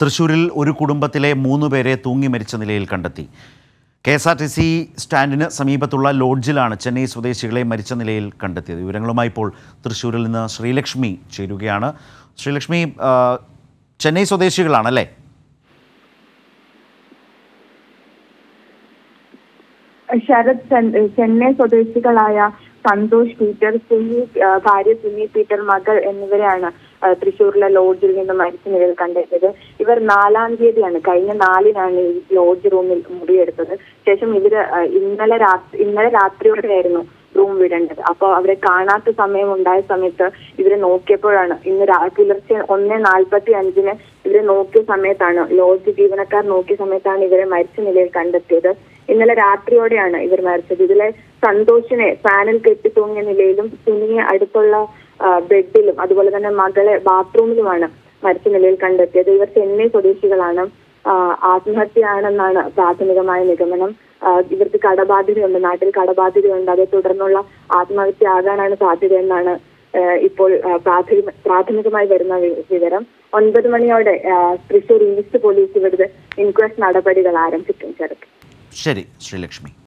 തൃശൂരിൽ ഒരു കുടുംബത്തിലെ മൂന്ന് പേരെ തൂങ്ങി മരിച്ച നിലയിൽ കണ്ടെത്തി. K S R T C സ്റ്റാൻഡിന് സമീപത്തുള്ള ലോഡ്ജിലാണ് ചെന്നൈ സ്വദേശികളെ മരിച്ച നിലയിൽ കണ്ടെത്തിയത്. വിവരങ്ങളുമായി ഇപ്പോൾ തൃശ്ശൂരിൽ നിന്ന് ശ്രീലക്ഷ്മി ചേരുകയാണ്. ശ്രീലക്ഷ്മി ചെന്നൈ സ്വദേശികളാണല്ലേ ശരത് ചെന്നൈ സ്വദേശികളായ സന്തോഷ് പീറ്റർ സുനി ഭാര്യ സുനി പീറ്റർ മകൾ എന്നിവരെയാണ് തൃശ്ശൂരിലെ ലോഡ്ജിൽ നിന്ന് മരിച്ച നിലയിൽ കണ്ടെത്തിയത്. ഇവർ നാലാം തീയതിയാണ്. കഴിഞ്ഞ നാലിനാണ് ഈ ലോഡ്ജ് റൂമിൽ മുറിയെടുത്തത് ശേഷം ഇവർ ഇന്നലെ രാത്രി ഇന്നലെ രാത്രിയോടെയായിരുന്നു റൂം വിടേണ്ടത്. അപ്പോൾ അവരെ കാണാത്ത സമയം ഉണ്ടായ സമയത്ത് ഇവരെ നോക്കിയപ്പോഴാണ് ഇന്ന് പുലർച്ചെ ഒന്ന് നാൽപ്പത്തി അഞ്ചിന് ഇവരെ നോക്കിയ സമയത്താണ് ലോഡ്ജ് ജീവനക്കാർ നോക്കിയ സമയത്താണ് ഇവരെ മരിച്ച നിലയിൽ കണ്ടെത്തിയത്. ഇന്നലെ രാത്രിയോടെയാണ് ഇവർ മരിച്ചത്. ഇതിലെ സന്തോഷിനെ ഫാനിൽ കെട്ടിത്തൂങ്ങിയ നിലയിലും സുനിയെ അടുത്തുള്ള ബെഡിലും അതുപോലെ തന്നെ മകളെ ബാത്റൂമിലുമാണ് മരിച്ച നിലയിൽ കണ്ടെത്തിയത്. ഇവർ ചെന്നൈ സ്വദേശികളാണ്. ആത്മഹത്യയാണെന്നാണ് പ്രാഥമികമായ നിഗമനം. ഇവർക്ക് കടബാധ്യതയുണ്ട്. നാട്ടിൽ കടബാധ്യതയുണ്ട്. അതേ തുടർന്നുള്ള ആത്മഹത്യ ആകാനാണ് സാധ്യതയെന്നാണ് ഇപ്പോൾ പ്രാഥമിക പ്രാഥമികമായി വരുന്ന വിവരം. ഒൻപത് മണിയോടെ തൃശൂർ ഈസ്റ്റ് പോലീസ് ഇവരുടെ ഇൻക്വസ്റ്റ് നടപടികൾ ആരംഭിക്കും. ചെറുക്കും ശരി ശ്രീലക്ഷ്മി.